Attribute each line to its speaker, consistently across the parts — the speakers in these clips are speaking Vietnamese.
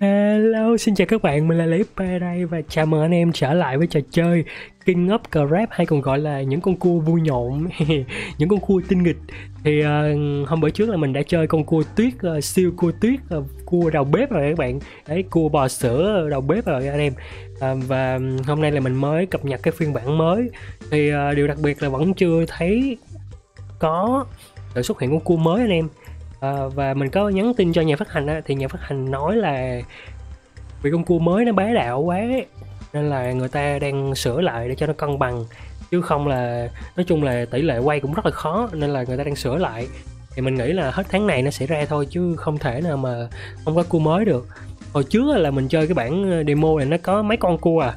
Speaker 1: Hello, xin chào các bạn, mình là Lý P đây và chào mừng anh em trở lại với trò chơi King of Crab hay còn gọi là những con cua vui nhộn, những con cua tinh nghịch. Thì uh, hôm bữa trước là mình đã chơi con cua tuyết, uh, siêu cua tuyết, uh, cua đầu bếp rồi các bạn. Đấy, cua bò sữa đầu bếp rồi anh em. Uh, và hôm nay là mình mới cập nhật cái phiên bản mới. Thì uh, điều đặc biệt là vẫn chưa thấy có sự xuất hiện của cua mới anh em à, và mình có nhắn tin cho nhà phát hành á, thì nhà phát hành nói là vì con cua mới nó bá đạo quá nên là người ta đang sửa lại để cho nó cân bằng. Chứ không là nói chung là tỷ lệ quay cũng rất là khó nên là người ta đang sửa lại. Thì mình nghĩ là hết tháng này nó sẽ ra thôi chứ không thể nào mà không có cua mới được. Hồi trước là mình chơi cái bản ờ, demo này nó có mấy con cua à.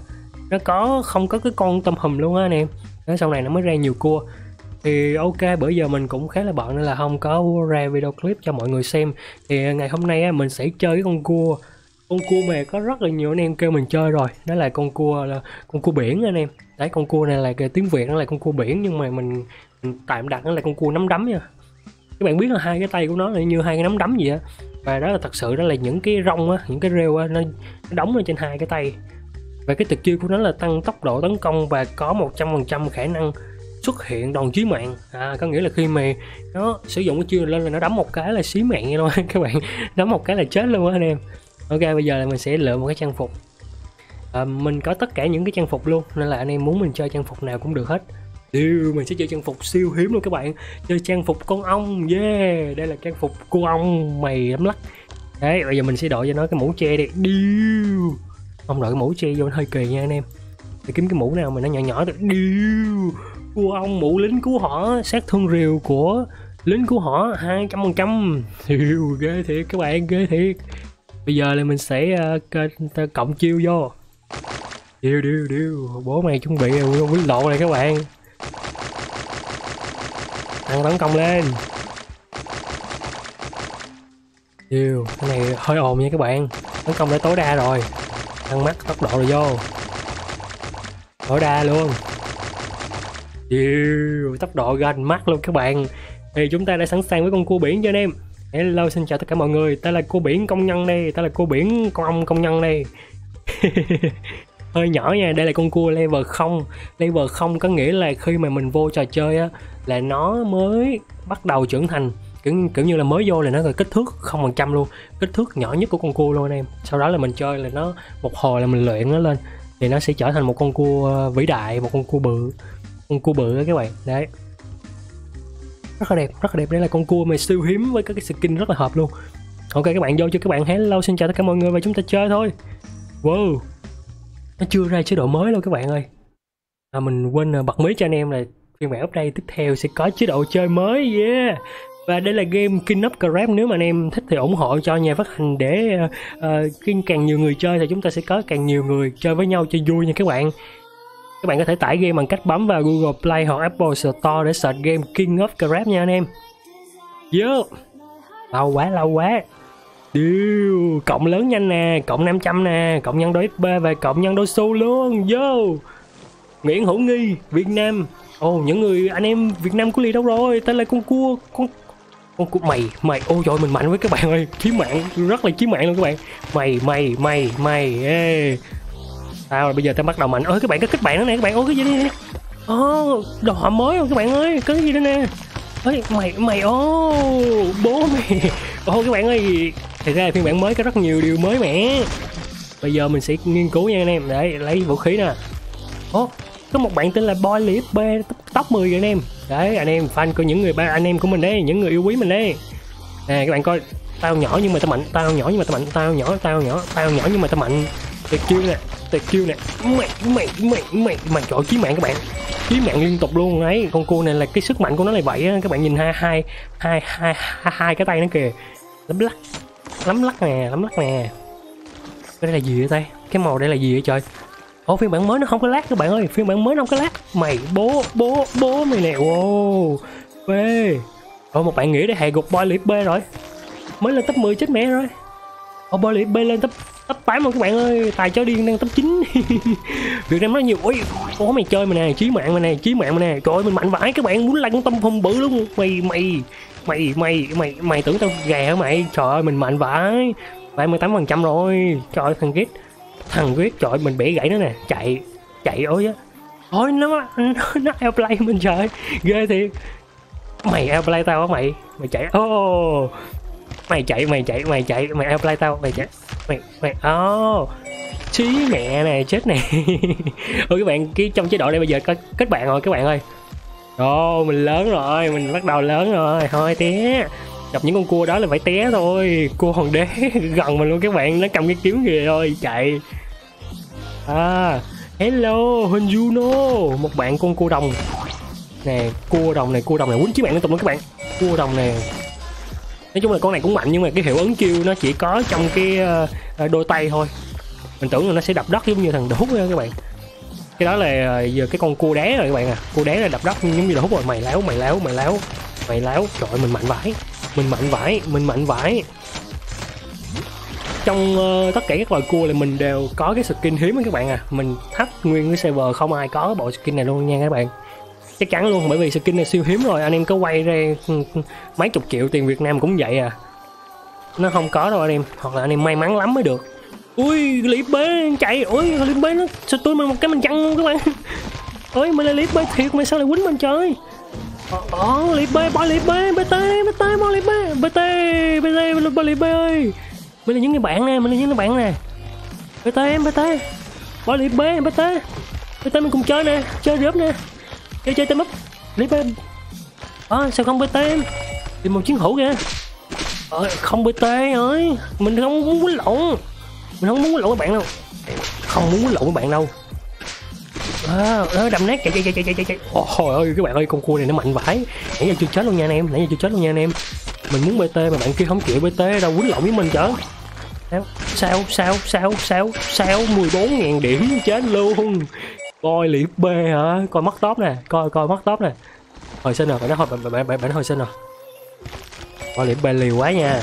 Speaker 1: Nó có không có cái con tôm hùm luôn á anh em. Nó sau này nó mới ra nhiều cua thì ok bữa giờ mình cũng khá là bận nên là không có ra video clip cho mọi người xem. Thì ngày hôm nay mình sẽ chơi cái con cua. Con cua mà có rất là nhiều anh em kêu mình chơi rồi. Đó là con cua là con cua biển anh em. Đấy con cua này là cái tiếng việt nó là con cua biển nhưng mà mình, mình tạm đặt nó là con cua nắm đấm nha. Các bạn biết là hai cái tay của nó là như hai cái nắm đấm gì á. Và đó là thật sự đó là những cái rong á những cái rêu á nó, nó đóng lên trên hai cái tay. Và cái tuyệt chiêu của nó là tăng tốc độ tấn công và có 100% khả năng xuất hiện đòn chí mạng. À, có nghĩa là khi mà nó sử dụng cái chiêu lên là nó đấm một cái là xí mạng vậy luôn các bạn. Đấm một cái là chết luôn á anh em. Ok bây giờ là mình sẽ lựa một cái trang phục. À, mình có tất cả những cái trang phục luôn nên là anh em muốn mình chơi trang phục nào cũng được hết. Điều mình sẽ chơi trang phục siêu hiếm luôn các bạn. Chơi trang phục con ong Yeah. Đây là trang phục cô ong mày lắm lắc. Đấy bây giờ mình sẽ đội cho nó cái mũ che đi. Điêu. Không đội cái mũ che vô nó hơi kỳ nha anh em. Để kiếm cái mũ nào mà nó nhỏ nhỏ được. Điêu của ông mụ lính cứu hỏa sát thương rìu của lính cứu hỏa hai trăm phần trăm. Thiêu ghê thiệt các bạn ghê thiệt. Bây giờ là mình sẽ uh, cộng chiêu vô. Điêu điêu điêu bố mày chuẩn bị quý lộ này các bạn. Tăng tấn công lên. Điêu cái này hơi ồn nha các bạn. Tấn công đã tối đa rồi. Tăng mắt tốc độ rồi vô. Tối đa luôn. Điều, tốc độ gần mắt luôn các bạn. Thì chúng ta đã sẵn sàng với con cua biển cho anh em. Hello xin chào tất cả mọi người. Ta là cua biển công nhân đây. Ta là cua biển con ông công nhân đây. Hơi nhỏ nha Đây là con cua level 0 Level 0 có nghĩa là khi mà mình vô trò chơi á Là nó mới bắt đầu trưởng thành. Kiểu, kiểu như là mới vô là nó là kích thước không phần trăm luôn. Kích thước nhỏ nhất của con cua luôn anh em. Sau đó là mình chơi là nó một hồi là mình luyện nó lên. Thì nó sẽ trở thành một con cua vĩ đại một con cua bự con cua bự đó các bạn. Đấy. Rất là đẹp rất là đẹp. Đây là con cua mà siêu hiếm với các cái skin rất là hợp luôn. Ok các bạn vô cho các bạn hello xin chào tất cả mọi người và chúng ta chơi thôi. Wow. Nó chưa ra chế độ mới đâu các bạn ơi. À, mình quên à, bật mí cho anh em là phiên bản update tiếp theo sẽ có chế độ chơi mới yeah. Và đây là game King of Crab. Nếu mà anh em thích thì ủng hộ cho nhà phát hành để uh, càng nhiều người chơi thì chúng ta sẽ có càng nhiều người chơi với nhau cho vui nha các bạn các bạn có thể tải game bằng cách bấm vào Google Play hoặc Apple Store để search game King of Crab nha anh em. Vô Lâu quá lâu quá. Điều Cộng lớn nhanh nè Cộng 500 nè Cộng nhân đôi XP và cộng nhân đôi xu luôn. Yo Nguyễn Hữu Nghi Việt Nam. Ồ oh, những người anh em Việt Nam của Ly đâu rồi? Tên là con cua Con con cua mày mày. Ôi trời mình mạnh với các bạn ơi. Chí mạng rất là chí mạng luôn các bạn. Mày mày mày mày ê sao rồi, bây giờ tao bắt đầu mạnh. Ơi các bạn có kết bạn nữa nè các bạn, ôi, cái gì đi ô đồ họa mới không? Các bạn ơi, có cái gì đây nè? Ơi mày mày, ô, bố mày. Ô các bạn ơi, thật ra phiên bản mới có rất nhiều điều mới mẻ. Bây giờ mình sẽ nghiên cứu nha anh em. Để lấy vũ khí nè. Ô có một bạn tên là boy lip b, top 10 rồi anh em. Đấy anh em fan của những người ba, anh em của mình đấy những người yêu quý mình đấy nè, các bạn coi, tao nhỏ nhưng mà tao mạnh, tao nhỏ nhưng mà tao mạnh, tao nhỏ tao nhỏ tao nhỏ nhưng mà tao mạnh tuyệt chiêu nè tuyệt chiêu nè. Mày mày mày mày mày trời chí mạng các bạn. Chí mạng liên tục luôn ấy. Con cua này là cái sức mạnh của nó là vậy á. Các bạn nhìn hai hai hai hai hai cái tay nó kìa. Lắm lắc lắm lắc nè lắm lắc nè. Cái đây là gì vậy tay cái màu đây là gì vậy trời? Ồ phiên bản mới nó không có lát các bạn ơi. Phiên bản mới nó không có lát. Mày bố bố bố mày nè. Wow. Bê. Ồ một bạn nghĩ để hệ gục boy liệt B rồi. Mới lên top 10 chết mẹ rồi. Ồ boy liệt B lên top top 8 luôn các bạn ơi. Tài chó điên đang top 9 Việt Nam nói nhiều ôi có mày chơi mày nè chí mạng mày nè chí mạng mày nè. Trời ơi mình mạnh vãi các bạn muốn lăn tâm phong bự luôn. Mày mày mày mày mày mày tưởng tao gà hả mày? Trời ơi mình mạnh vãi. 28 trăm rồi. Trời ơi, thằng ghét thằng ghét trời ơi, mình bẻ gãy nó nè. Chạy chạy ôi á. Ôi nó nó, nó airplay mình trời ghê thiệt. Mày airplay tao á mày. Mày chạy ô oh. mày chạy mày chạy mày chạy mày airplay tao mày chạy mày mày oh. trí mẹ này, chết nè ôi các bạn, cái trong chế độ này bây giờ có kết bạn rồi, các bạn ơi. Ồ, mình lớn rồi, mình bắt đầu lớn rồi, thôi té. Gặp những con cua đó là phải té thôi, cua hoàng đế gần mình luôn, các bạn, nó cầm cái kiếm kìa rồi chạy. À hello hình Juno một bạn con cua đồng. Nè, cua đồng này, cua đồng này, quýnh chí bạn liên tục luôn, các bạn. Cua đồng này nói chung là con này cũng mạnh nhưng mà cái hiệu ứng chiêu nó chỉ có trong cái ờ, đôi tay thôi. Mình tưởng là nó sẽ đập đất giống như thằng đốt đó ờ, các bạn. Cái đó là ờ, giờ cái con cua đá rồi các bạn à. Cua đá là đập đất giống như đốt rồi. Mày láo mày láo mày láo mày láo. Trời mình mạnh vãi mình mạnh vãi mình mạnh vãi. Trong uh, tất cả các loài cua là mình đều có cái skin hiếm các bạn à. Mình thách nguyên cái server không ai có bộ skin này luôn nha các bạn chắc chắn luôn bởi vì skin này siêu hiếm rồi anh em có quay ra ừ, ừ, mấy chục triệu tiền Việt Nam cũng vậy à. Nó không có đâu anh em hoặc là anh em may mắn lắm mới được. Ui liệp bê chạy ui liệp bê nó sao tôi mang một cái mình chăn luôn các bạn? Ôi mình là liệp bê thiệt mày sao lại quýnh mình chơi Ồ, liệp bê, bỏ liệp bê, bt, bt, bỏ liệp bê, bt, bt, bỏ liệp bê ơi. Mình là những người bạn nè, mình là những người bạn nè. bt em, bt, bỏ liệp bê, bt, bt mình cùng chơi nè, chơi rớp nè, chơi chơi tên mất lấy bên À, sao không bt em? Tìm một chiến hữu kìa. Ờ, không bt ơi, mình không muốn quýnh lộn, mình không muốn quýnh lộn với bạn đâu, không muốn quýnh lộn với bạn đâu. À, ờ, à, đâm nát chạy chạy chạy chạy chạy chạy. Ôi ơi các bạn ơi con cua này nó mạnh vãi. Nãy giờ chưa chết luôn nha anh em. Nãy giờ chưa chết luôn nha anh em. Mình muốn bt mà bạn kia không chịu bt đâu quýnh lộn với mình chở sao sao sao sao sao? 14 ngàn điểm chết luôn coi liệp b hả? Coi mất top nè coi coi mất top nè. Hồi sinh rồi bạn nó hồi bạn bạn bạn, hồi sinh rồi. Coi liệp b liều quá nha.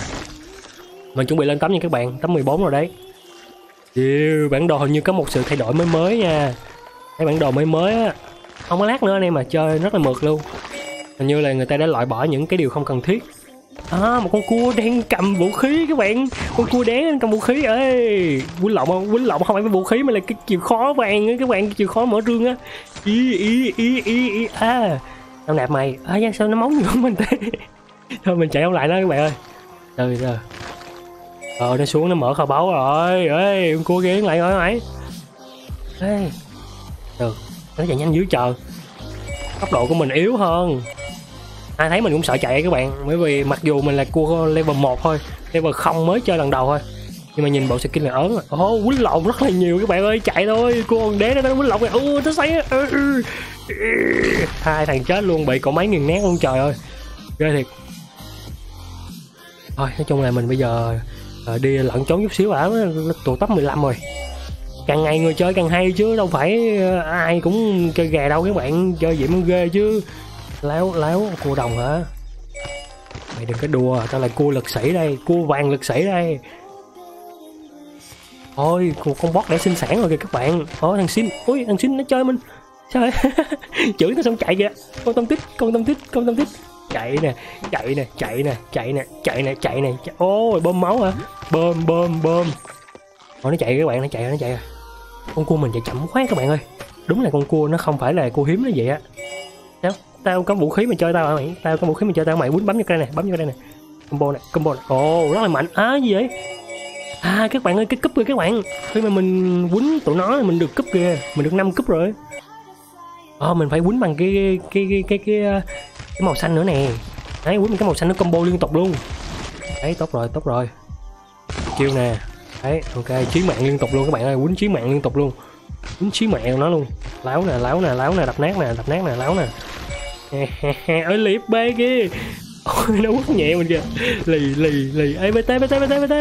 Speaker 1: Mình chuẩn bị lên tấm nha các bạn tấm 14 rồi đấy. Điều, bản đồ hình như có một sự thay đổi mới mới nha. Cái bản đồ mới mới á không có lát nữa anh em mà chơi rất là mượt luôn. Hình như là người ta đã loại bỏ những cái điều không cần thiết à một con cua đang cầm vũ khí các bạn. Con cua đen cầm vũ khí. Ơi quýnh lộn không quýnh lộn không phải cái vũ khí mà là cái chìa khó vàng á, các bạn. Chìa khó mở rương á. Ý ý ý ý ý à tao nạp mày. À sao nó móng nhiều mình thế? Thôi, mình chạy không lại đó các bạn ơi. Từ từ. Ờ nó xuống nó mở kho báu rồi. Ê, con cua kia lại rồi mày. Ê được nó chạy nhanh dưới chờ tốc độ của mình yếu hơn ai thấy mình cũng sợ chạy các bạn. Bởi vì mặc dù mình là cua level 1 thôi level không mới chơi lần đầu thôi nhưng mà nhìn bộ skin là ớn à. ồ oh, quýnh lộn rất là nhiều các bạn ơi chạy thôi. Cua con đế nó quýnh lộn rồi ui ừ, nó xoáy ừ, ừ. hai thằng chết luôn bị cậu máy nghiền nát luôn trời ơi. Ghê thiệt. Thôi nói chung là mình bây giờ ờ, đi lẫn trốn chút xíu đã tụ tấp 15 rồi. Càng ngày người chơi càng hay chứ đâu phải ờ, ai cũng chơi gà đâu các bạn. Chơi vậy mới ghê chứ láo láo cua đồng hả? Mày đừng có đùa, tao là cua lực sĩ đây, cua vàng lực sĩ đây. Ôi con bót đã sinh sản rồi kìa các bạn. Ôi thằng xin, ui, thằng xin nó chơi mình. Sao chửi nó xong chạy kìa. Con tâm tích, con tâm tích, con tâm tích. Chạy nè chạy nè chạy nè chạy nè chạy nè chạy nè. Ôi, bơm máu hả? Bơm bơm bơm. Ôi, nó chạy các bạn, nó chạy nó chạy con cua mình chạy chậm quá các bạn ơi. Đúng là con cua nó không phải là cua hiếm nó vậy á. Sao? Tao có vũ khí mà chơi tao hả mày? Tao có vũ khí mà chơi tao mày? Quýnh bấm vô cái này bấm vô cái này combo này combo này ồ oh, rất là mạnh. Á à, gì vậy? À các bạn ơi cái cúp rồi các bạn. Khi mà mình quýnh tụi nó mình được cúp kìa. Mình được 5 cúp rồi. Ờ mình phải quýnh bằng cái cái cái cái cái, ờ, cái màu xanh nữa nè. Đấy quýnh cái màu xanh nó combo liên tục luôn. Đấy tốt rồi tốt rồi. Kêu nè. Đấy ok chí mạng liên tục luôn các bạn ơi quýnh chí mạng liên tục luôn. Quýnh chí mạng nó luôn. Láo nè láo nè láo nè đập nát nè đập nát nè láo nè. ở liệp bê kia ôi nó quất nhẹ mình kìa. Lì lì lì. Ê bt bt bt bt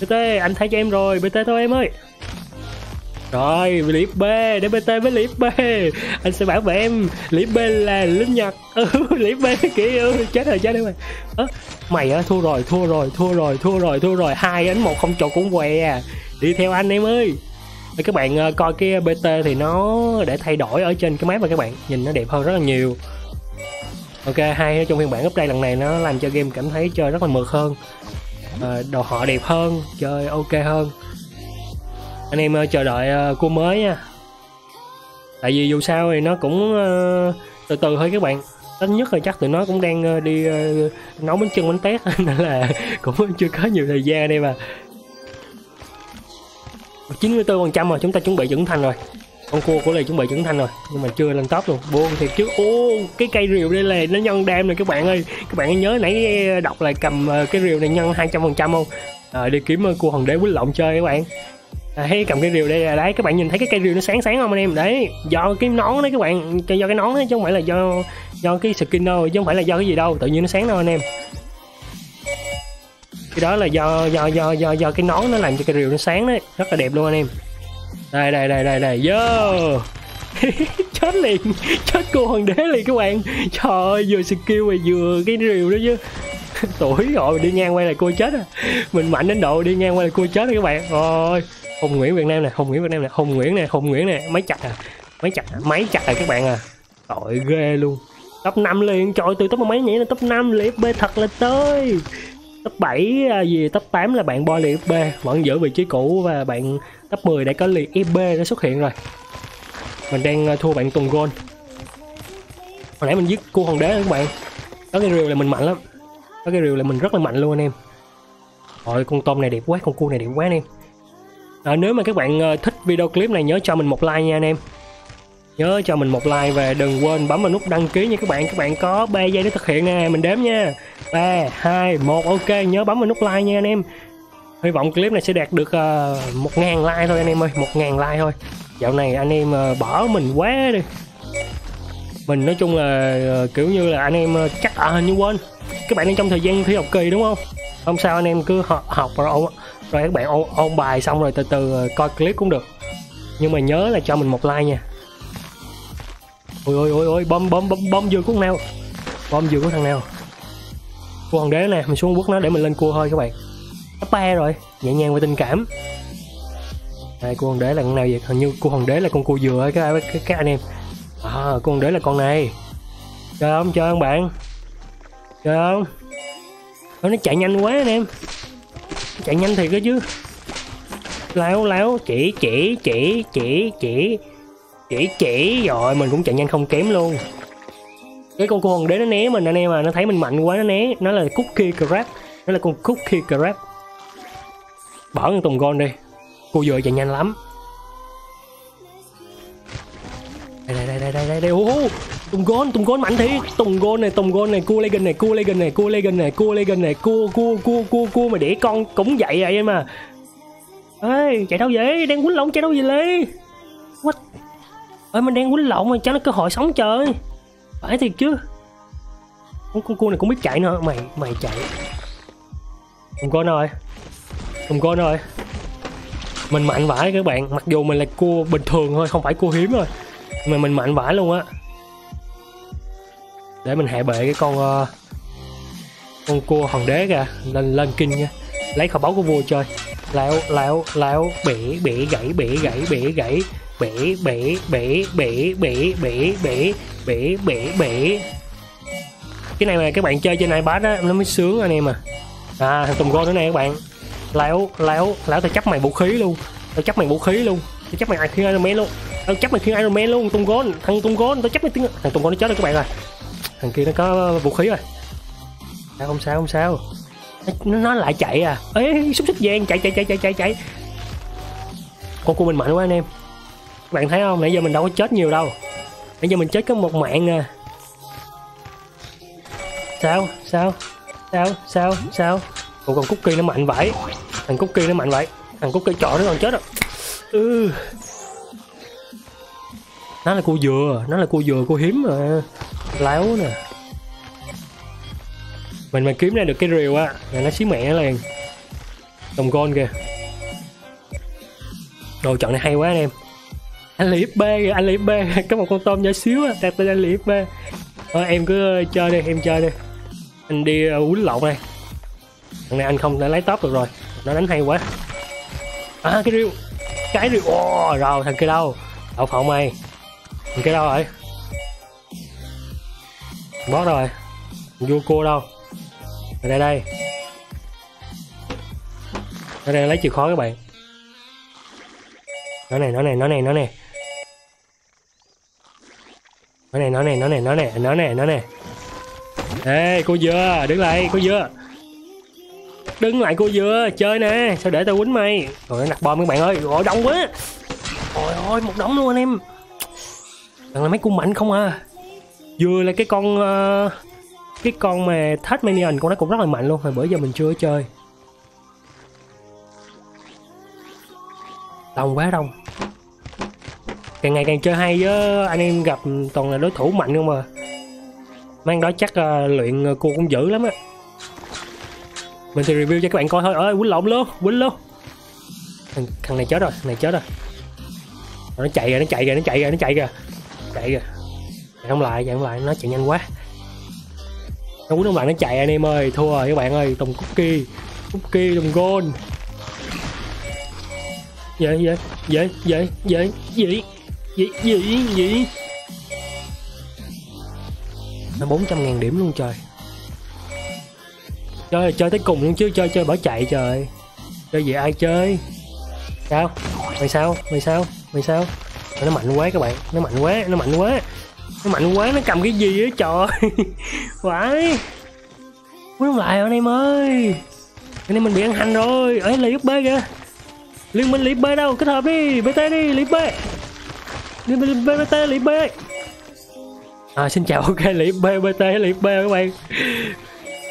Speaker 1: bt anh thấy cho em rồi. Bt thôi em ơi. Rồi liệp b để bt với liệp b anh sẽ bảo vệ em. Liệp b là linh nhật. Ừ liệp b kìa. Ừ, chết rồi chết rồi. À, mày á thua rồi thua rồi thua rồi thua rồi thua rồi. Hai đánh một không chột cũng què à. đi theo anh em ơi để các bạn ờ, coi cái bt thì nó để thay đổi ở trên cái map và các bạn. Nhìn nó đẹp hơn rất là nhiều. Ok hay trong phiên bản update lần này nó làm cho game cảm thấy chơi rất là mượt hơn. À, đồ họ đẹp hơn chơi ok hơn. Anh em ờ, chờ đợi cua mới nha. Tại vì dù sao thì nó cũng từ từ thôi các bạn. Ít nhất là chắc tụi nó cũng đang đi nấu bánh chân bánh tét. Nên là cũng chưa có nhiều thời gian đây mà 94 phần trăm rồi chúng ta chuẩn bị trưởng thành rồi. Con cua của này chuẩn bị trưởng thành rồi nhưng mà chưa lên top luôn. Buông thiệt chứ ô cái cây rìu đây là nó nhân đam này các bạn ơi. Các bạn nhớ nãy ờ, đọc lại cầm ờ, cái rìu này nhân 200 phần trăm không? À, đi kiếm cua hoàng đế quýnh lộn chơi các bạn. Đấy cầm cái rìu đây là đấy các bạn nhìn thấy cái cây rìu nó sáng sáng không anh em? Đấy do cái nón đấy các bạn do cái nón đấy chứ không phải là do do cái skin đâu chứ không phải là do cái gì đâu tự nhiên nó sáng đâu anh em cái đó là do do do do do cái nón nó làm cho cái rìu nó sáng đấy. Rất là đẹp luôn anh em. Đây đây đây đây đây. Vô. Chết liền. Chết cô hoàng đế liền các bạn. Trời ơi, vừa skill mà vừa cái rìu đó chứ. Tuổi rồi đi ngang quay là cô chết à. Mình mạnh đến độ đi ngang quay là cô chết rồi các bạn. Ôi, hùng nguyễn việt nam nè, hùng nguyễn việt nam nè, hùng nguyễn nè, hùng nguyễn nè. Máy chặt à. Máy chặt à? Máy chặt à các bạn à. Tội ghê luôn. Top 5 liền. Trời từ top mấy nhảy là top 5 liệp b thật là tới top 7 à, gì top 8 là bạn bo liệt b. Vẫn giữ vị trí cũ và bạn top 10 đã có liệt ib đã xuất hiện rồi. Mình đang à, thua bạn tùng gôn hồi nãy mình giết cua hoàng đế các bạn? Có cái rìu là mình mạnh lắm. Có cái rìu là mình rất là mạnh luôn anh em. Ôi con tôm này đẹp quá, con cua này đẹp quá anh em. À, Nếu mà các bạn à, thích video clip này nhớ cho mình một like nha anh em. Nhớ cho mình một like và đừng quên bấm vào nút đăng ký nha các bạn. Các bạn có 3 giây để thực hiện nè, mình đếm nha. 3, 2, 1, ok, nhớ bấm vào nút like nha anh em. Hy vọng clip này sẽ đạt được ờ, uh, 1.000 like thôi anh em ơi, 1.000 like thôi. Dạo này anh em uh, bỏ mình quá đi. Mình nói chung là uh, kiểu như là anh em uh, chắc à như quên. Các bạn đang trong thời gian thi học kỳ đúng không? Không sao anh em cứ học, học rồi ôn, rồi các bạn ôn, ôn bài xong rồi từ từ coi clip cũng được. Nhưng mà nhớ là cho mình một like nha ôi ôi ôi ôi bom bom bom bom vừa của thằng nào bom vừa của thằng nào cua hoàng đế nè mình xuống quất nó để mình lên cua thôi các bạn. Cấp ba rồi nhẹ nhàng và tình cảm. Đây cua hoàng đế là con nào vậy? Hình như cua hoàng đế là con cua dừa các, các, các anh em. À cua hoàng đế là con này. Chơi không? Chơi không bạn? Chơi không? Ôi, nó chạy nhanh quá anh em. Chạy nhanh thiệt đó chứ. Láo láo chỉ chỉ chỉ chỉ chỉ chỉ. Chỉ rồi mình cũng chạy nhanh không kém luôn. Cái con cua hồn đế nó né mình, anh em à nó thấy mình mạnh quá, nó né. Nó là cookie crab nó là con cookie crab bỏ con tùng gôn đi. Cô vừa chạy nhanh lắm. Đây đây đây đây đây đây. Đây tùng gôn tùng gôn mạnh thiệt. Tùng gôn này, tùng gôn này, cua legend này, cua legend này, cua legend này, cua legend này, cua cua cua cua cua mà để con cũng vậy vậy em à ê, chạy đâu vậy? Đang quýnh lộn chạy đâu vậy lê? What? Ơi mình đang quýnh lộn mà cho nó cơ hội sống trời phải thiệt chứ. Con, con cua này cũng biết chạy nữa. Mày mày chạy. Không có rồi không có rồi mình mạnh vãi các bạn. Mặc dù mình là cua bình thường thôi không phải cua hiếm rồi mà mình mạnh vãi luôn á. Để mình hạ bệ cái con uh, con cua hoàng đế kìa. Lên lên kinh nha. Lấy kho báu của vua chơi. Lão lão lão bể bể gãy bể gãy bể gãy bể bể bể bể bể bể bể bể bể bể. Cái này mà các bạn chơi trên ipad á nó mới sướng anh em à. À thằng tùng gôn nữa nè các bạn. Lão lão lão tao chấp mày vũ khí luôn. Tao chấp mày vũ khí luôn. Tao chấp mày khi Iron Man luôn. Tao chấp mày khi Iron Man luôn tùng gôn thằng tùng gôn tao chấp mày tiếng thằng tùng gôn nó chết rồi các bạn rồi thằng kia nó có vũ khí rồi. À, không sao không sao. Nó, nó lại chạy à. Ê xúc xích vàng chạy chạy chạy chạy chạy chạy. Con của mình mạnh quá anh em bạn thấy không? Nãy giờ mình đâu có chết nhiều đâu. Nãy giờ mình chết có một mạng nè. Sao? Sao? Sao? Sao? Sao? Ủa còn cookie nó mạnh vậy. Thằng cookie nó mạnh vậy. Thằng cookie chọn nó còn chết rồi. Ừ. nó là cô dừa. Nó là cô dừa, cô hiếm mà. Láo nè. Mình mà kiếm ra được cái rìu á, là nó xí mẹ nó liền. Đồng con kìa. Đồ chọn này hay quá anh em anh là b anh là b. Có một con tôm nhỏ xíu á đặt tên anh là b. Thôi em cứ ờ, chơi đi em chơi đi. Anh đi uh, lộn đây thằng này anh không đã lấy top được rồi. Nó đánh hay quá. À cái rìu cái rìu oh, rồi thằng kia đâu? Đậu phộng mày. Thằng kia đâu rồi? Bót rồi? Vua cua đâu? Ở đây đây. Nó đang lấy chìa khóa các bạn. Nó này nó này nó này nó này nó này nó này nó này nó này nó này nó này ê cô dừa đứng lại cô dừa. Đứng lại cô dừa chơi nè sao để tao quýnh mày? Rồi nó bom các bạn ơi rồi đông quá. Ôi ôi một đống luôn anh em. Thằng là mấy cung mạnh không à? Vừa là cái con uh, Cái con mà minion Con nó cũng rất là mạnh luôn Hồi bữa giờ mình chưa chơi. Đông quá đông. Càng ngày càng chơi hay với anh em gặp toàn là đối thủ mạnh không mà Mang đó chắc uh, luyện ờ, cô cũng dữ lắm á. Mình thì review cho các bạn coi thôi. Ơi quýnh lộn luôn quýnh luôn thằng, thằng này chết rồi thằng này chết rồi. Nó chạy rồi nó chạy rồi nó chạy rồi nó chạy rồi chạy rồi chạy không lại chạy không lại nó chạy nhanh quá. Nó quýnh không lại nó chạy anh em ơi. Thua rồi các bạn ơi tùng cookie cookie tùng gold. Vậy vậy vậy vậy vậy vậy vậy vậy nó bốn trăm ngàn điểm luôn trời. Chơi chơi tới cùng luôn chứ chơi chơi bỏ chạy trời. Chơi gì ai chơi? Sao? Mày sao? Mày sao? Mày sao? Nó mạnh quá các bạn. Nó mạnh quá nó mạnh quá. Nó mạnh quá nó cầm cái gì á trời? Vãi muốn lại anh em ơi? Anh em mình bị ăn hành rồi. Ấy là giúp b kìa. Liên minh liệp b đâu? Kết hợp đi bt đi liệp b BBT Lý b à xin chào ok Lý b bt liệp b các bạn.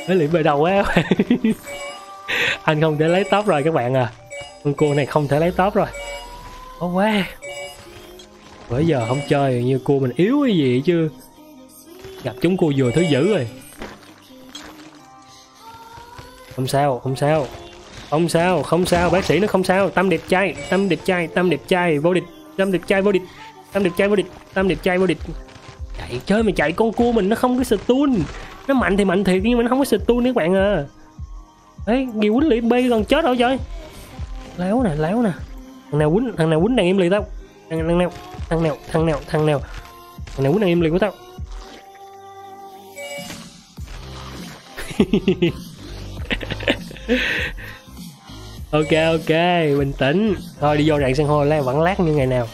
Speaker 1: Lý Lý b đầu quá các bạn. Anh không thể lấy top rồi các bạn à. Con cua này không thể lấy top rồi. Oh quá. Bây giờ không chơi như cua mình yếu cái gì chứ. Gặp chúng cua vừa thứ dữ rồi. Không sao, không sao. Không sao, không sao, bác sĩ nó không sao. Tâm đẹp trai, tâm đẹp trai, tâm đẹp trai. Vô địch, tâm đẹp trai vô địch tam đẹp trai vô địch, tam đẹp trai vô địch. Chạy chơi mà chạy con cua mình nó không có stun Nó mạnh thì mạnh thiệt nhưng mà nó không có stun các bạn à. Đấy, nhiều quýnh liệm B còn chết rồi trời. Léo nè, léo nè. Thằng nào quýnh, thằng nào quýnh đàn im lì tao. Thằng, thằng nào, thằng nào, thằng nào, thằng nào. Thằng nào quýnh đàn im lì của tao. Ok ok bình tĩnh. Thôi đi vô rạng san hô lá vẫn lát như ngày nào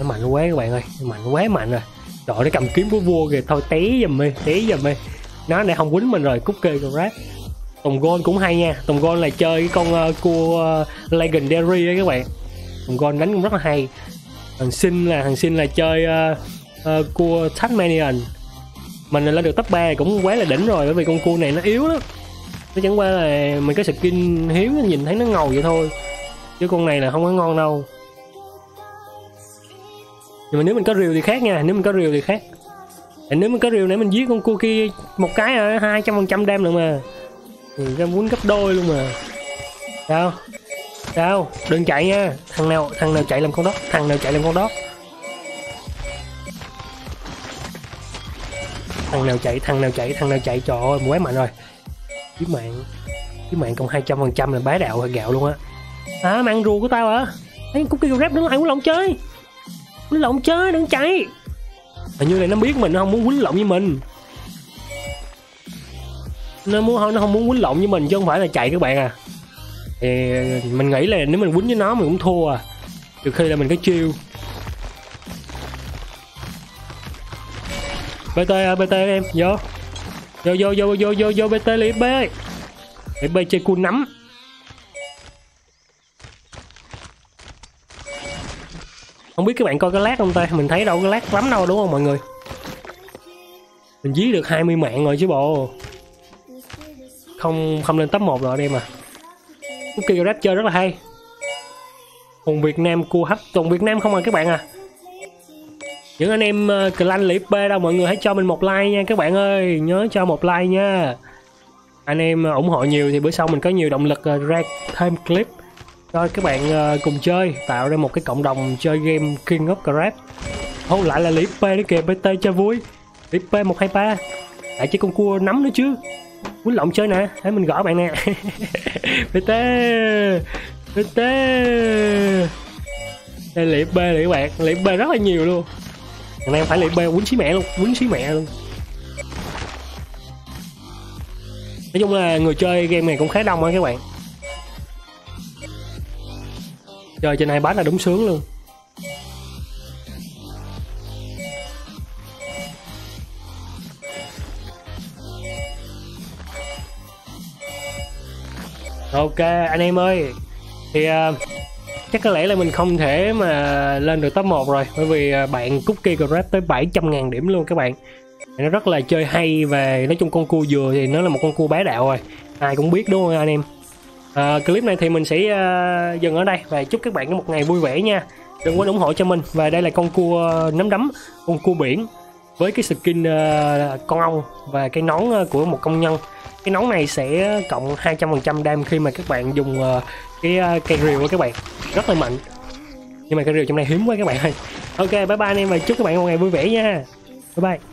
Speaker 1: nó mạnh quá các bạn ơi nó mạnh quá mạnh rồi trời nó cầm kiếm của vua kìa thôi té giùm đi té giùm đi. Nó này không quýnh mình rồi cút kê con rác. Tùng gôn cũng hay nha Tùng gôn là chơi cái con ờ, uh, cua uh, ờ, Legendary ấy các bạn. Tùng gôn đánh cũng rất là hay. Thằng Sinh là thằng Sinh là chơi ờ, uh, uh, cua Tasmanian. Mình lên được top 3 cũng quá là đỉnh rồi Bởi vì con cua này nó yếu lắm. Nó chẳng qua là mình cái skin hiếm nhìn thấy nó ngầu vậy thôi. Chứ con này là không có ngon đâu. Nhưng mà nếu mình có rìu thì khác nha, Nếu mình có rìu thì khác. Nếu mình có rìu nãy mình giết con cua kia một cái là hai trăm phần trăm đem được mà. Mình ra muốn gấp đôi luôn mà. Sao? Sao? Đừng chạy nha. Thằng nào thằng nào chạy làm con đó, thằng nào chạy làm con đó. Thằng nào chạy, thằng nào chạy, thằng nào chạy. Trời ơi, quá mạnh rồi. Cái mạng cái mạng cộng hai trăm phần trăm là bá đạo hay gạo luôn á. À mang rùa của tao hả? Thấy cookie rap đứng lại của lòng chơi quýnh lộn chơi đừng chạy. Hình như này nó biết mình nó không muốn quýnh lộn với mình. Nó muốn nó không muốn quýnh lộn với mình chứ không phải là chạy các bạn à. Thì mình nghĩ là nếu mình quýnh với nó mình cũng thua à. Trừ khi là mình có chiêu. Bt à, bt em vô. Vô vô vô vô vô vô bt liệp b. Liệp b chơi cua nắm. Không biết các bạn coi cái lát không ta? Mình thấy đâu cái lát lắm đâu đúng không mọi người? Mình dí được 20 mạng rồi chứ bộ. Không không lên top 1 rồi đây mà. Cookie Rap chơi rất là hay. Hùng Việt Nam cua hấp. Tuần Việt Nam không à các bạn à. Những anh em uh, clan lip B đâu mọi người hãy cho mình một like nha các bạn ơi. Nhớ cho một like nha. Anh em ủng hộ nhiều thì bữa sau mình có nhiều động lực ờ, ra thêm clip rồi, các bạn ờ, cùng chơi, tạo ra một cái cộng đồng chơi game King of Crab Không lại là liệp P đấy kìa BT cho vui. Liệp B 123 lại chơi con cua nắm nữa chứ. Quýnh lộn chơi nè, thấy mình gõ bạn nè. Bt bt đây liệp b này các bạn. Liệp P rất là nhiều luôn. Thằng này phải liệp P, quýnh xí mẹ luôn, quýnh xí mẹ luôn. Nói chung là người chơi game này cũng khá đông á các bạn. Chơi trên iPad là đúng sướng luôn. Ok anh em ơi. Thì uh, chắc có lẽ là mình không thể mà lên được top 1 rồi bởi vì uh, bạn Cookie Grab tới 700.000 điểm luôn các bạn. Nó rất là chơi hay và nói chung con cua dừa thì nó là một con cua bá đạo rồi. Ai cũng biết đúng không anh em? À, clip này thì mình sẽ uh, dừng ở đây và chúc các bạn có một ngày vui vẻ nha. Đừng quên ủng hộ cho mình và đây là con cua nấm đấm con cua biển với cái skin uh, con ong và cái nón của một công nhân. Cái nón này sẽ cộng 200% đam khi mà các bạn dùng uh, cái uh, cây rìu của các bạn. Rất là mạnh. Nhưng mà cây rìu trong này hiếm quá các bạn ơi. Ok bye bye anh em và chúc các bạn một ngày vui vẻ nha. Bye bye.